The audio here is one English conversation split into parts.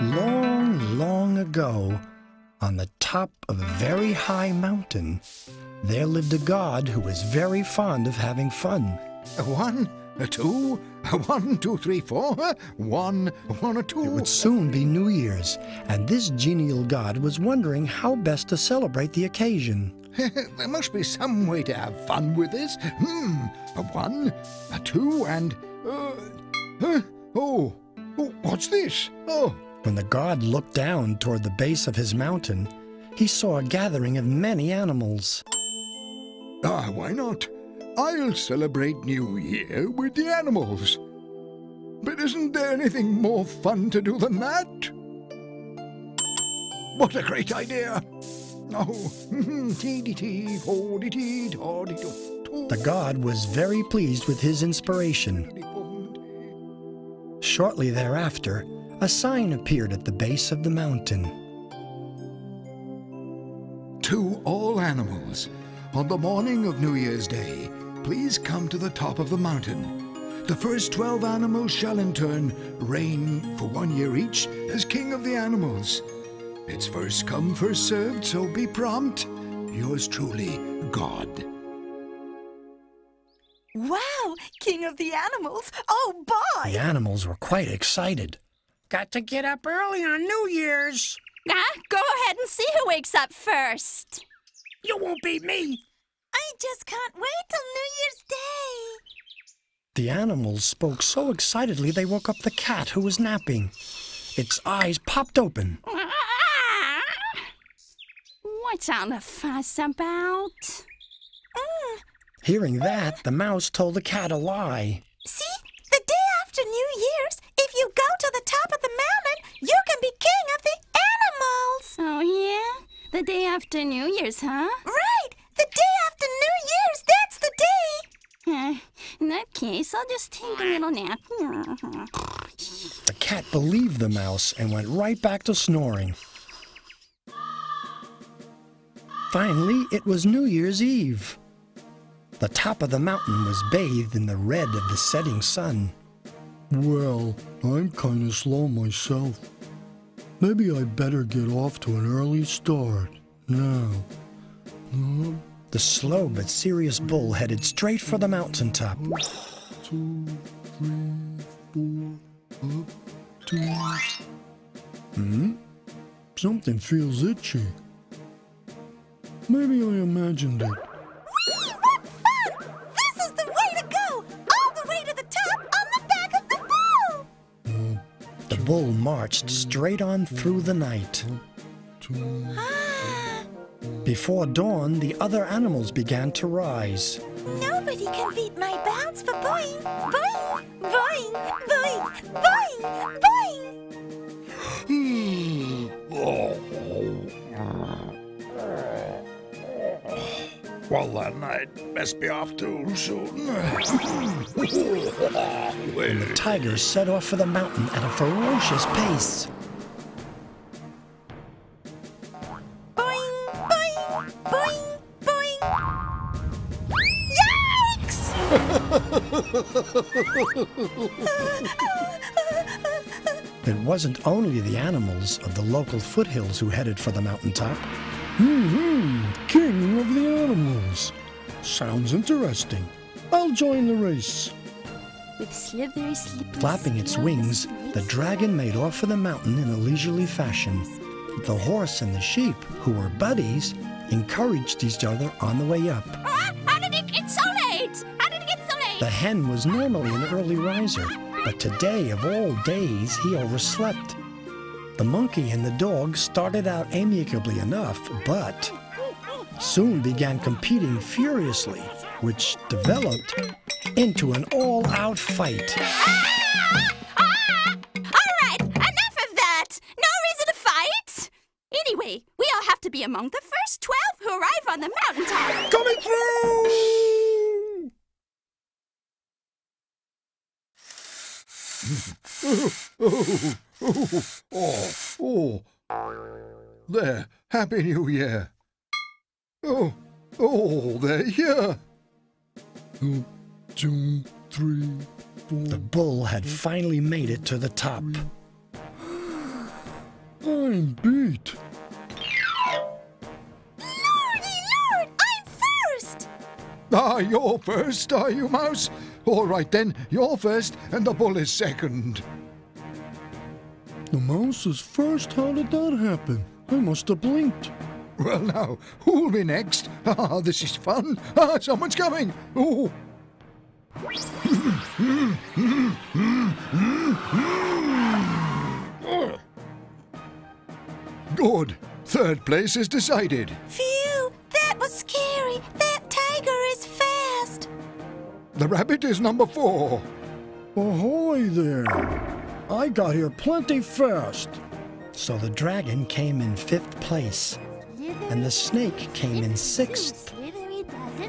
Long, long ago, on the top of a very high mountain, there lived a god who was very fond of having fun. One, two, one, two, three, four, one, one, two. It would soon be New Year's, and this genial god was wondering how best to celebrate the occasion. there must be some way to have fun with this. Hmm, a one, a two, and. Uh, huh? Oh, oh, what's this? Oh, When the god looked down toward the base of his mountain, he saw a gathering of many animals. ah, why not? I'll celebrate New Year with the animals. But isn't there anything more fun to do than that? What a great idea! Oh, hmm, ho-dee-doo, The god was very pleased with his inspiration. Shortly thereafter, a sign appeared at the base of the mountain. To all animals, on the morning of New Year's Day, please come to the top of the mountain. The first 12 animals shall in turn reign for one year each as king of the animals. It's first come, first served, so be prompt. Yours truly, God. Wow, King of the Animals. Oh, boy. The animals were quite excited. Got to get up early on New Year's. Ah, go ahead and see who wakes up first. You won't beat me. I just can't wait till New Year's Day. The animals spoke so excitedly they woke up the cat who was napping. Its eyes popped open. What's all the fuss about? Hearing that, the mouse told the cat a lie. See, the day after New Year's, if you go to the top of the mountain, you can be king of the animals. Oh, yeah? The day after New Year's, huh? Right, the day after New Year's, that's the day. Uh, in that case, I'll just take a little nap. The cat believed the mouse and went right back to snoring. Finally, it was New Year's Eve. The top of the mountain was bathed in the red of the setting sun. Well, I'm kind of slow myself. Maybe I'd better get off to an early start now. Uh, The slow but serious bull headed straight for the mountaintop. two, three, four, up, two. Hmm? Something feels itchy. Maybe I imagined it. Whee, what fun! This is the way to go, all the way to the top on the back of the bull. The bull marched straight on through the night. Ah, Before dawn, the other animals began to rise. nobody can beat my bounce for boing, boing, boing, boing, boing, boing. Well, then, I'd best be off too soon. The tigers set off for the mountain at a ferocious pace. Boing, boing, boing, boing. Yikes! It wasn't only the animals of the local foothills who headed for the mountaintop. Hmm, king of the animals. Sounds interesting. I'll join the race. With slithery slippers. Flapping its wings, the dragon made off for the mountain in a leisurely fashion. The horse and the sheep, who were buddies, encouraged each other on the way up. Ah, how did it get so late? How did it get so late? The hen was normally an early riser, but today, of all days, he overslept. The monkey and the dog started out amicably enough, but soon began competing furiously, which developed into an all out fight. Ah! All right, enough of that. No reason to fight. Anyway, we all have to be among the first 12 who arrive on the mountaintop. Coming through! oh, oh, oh. There, Happy New Year. Oh, oh, they're here. Uh, two, three, four. The bull had finally made it to the top. I'm beat. Lordy Lord, I'm first! Ah, you're first, are you, Mouse? All right then, you're first, and the bull is second. The mouse is first? How did that happen? I must have blinked. Well, now, who'll be next? Ah, this is fun. Ah, someone's coming. Oh, good. Third place is decided. Phew, that was scary. That tiger is fast. The rabbit is number four. Ahoy there! I got here plenty fast. So the dragon came in fifth place, and the snake came in sixth.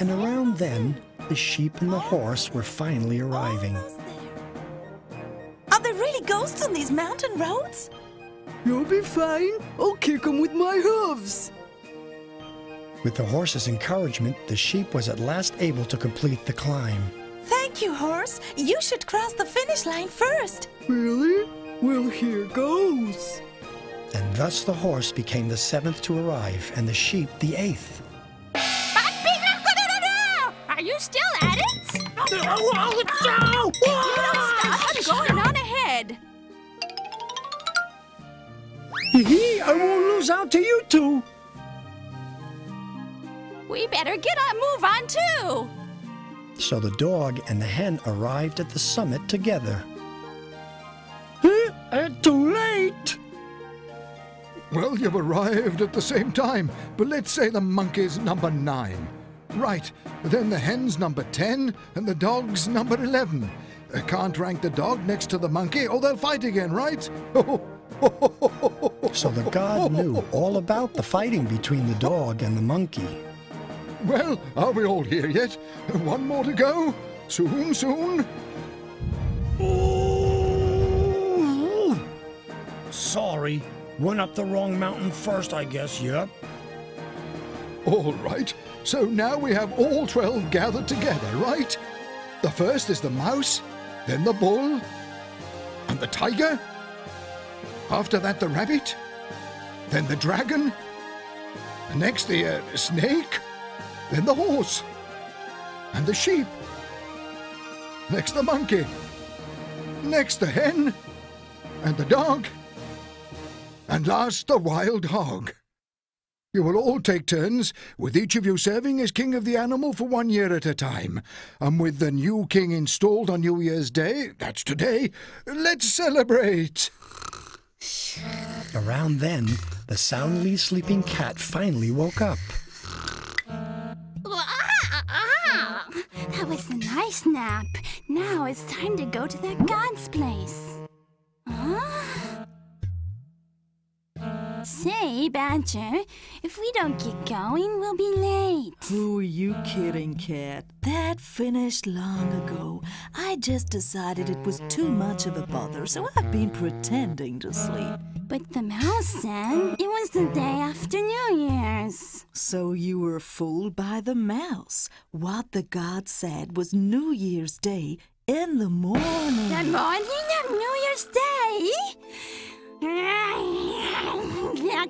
And around then, the sheep and the horse were finally arriving. Are there really ghosts on these mountain roads? You'll be fine. I'll kick 'em with my hooves. With the horse's encouragement, the sheep was at last able to complete the climb. Thank you, horse. You should cross the finish line first. Really? Well, here goes. And thus the horse became the seventh to arrive, and the sheep the eighth. Are you still at it? Oh, no! I'm going on ahead. Hee hee, I won't lose out to you two. We better get on, move on too. So the dog and the hen arrived at the summit together. Huh? Uh, too late. Well, you've arrived at the same time, but let's say the monkey's number nine. Right, then the hen's number 10 and the dog's number 11. I can't rank the dog next to the monkey or they'll fight again, right? So the god knew all about the fighting between the dog and the monkey. Well, are we all here yet? One more to go? Soon, soon? Ooh. Sorry. Went up the wrong mountain first, I guess. Yep. All right, so now we have all 12 gathered together, right? The first is the mouse, then the bull, and the tiger. After that, the rabbit, then the dragon, next, the uh, snake, then the horse, and the sheep. Next, the monkey, next, the hen, and the dog, and last, the wild hog. You will all take turns, with each of you serving as king of the animal for one year at a time. And with the new king installed on New Year's Day, that's today, let's celebrate. Around then, the soundly sleeping cat finally woke up. Nice nap. Now it's time to go to that god's place. Huh? Say, Badger, if we don't get going, we'll be late. Who are you kidding, Cat? That finished long ago. I just decided it was too much of a bother, so I've been pretending to sleep. But the mouse said it was the day after New Year's. So you were fooled by the mouse. What the god said was New Year's Day in the morning. The morning of New Year's Day? That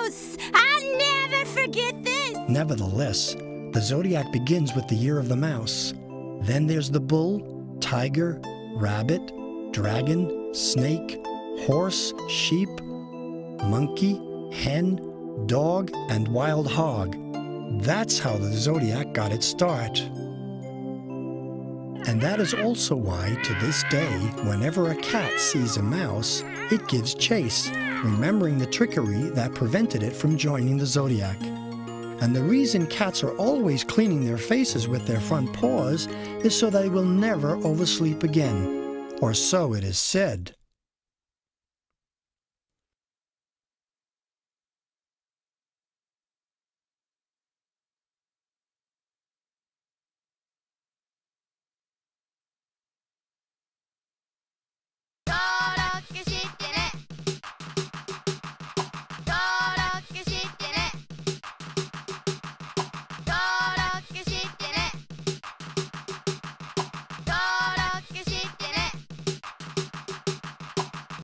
mouse! I'll never forget this! Nevertheless, the zodiac begins with the year of the mouse. Then there's the bull, tiger, rabbit, dragon, snake, horse, sheep, monkey, hen, dog, and wild hog. That's how the zodiac got its start. And that is also why, to this day, whenever a cat sees a mouse, it gives chase, remembering the trickery that prevented it from joining the zodiac. And the reason cats are always cleaning their faces with their front paws is so they will never oversleep again. Or so it is said.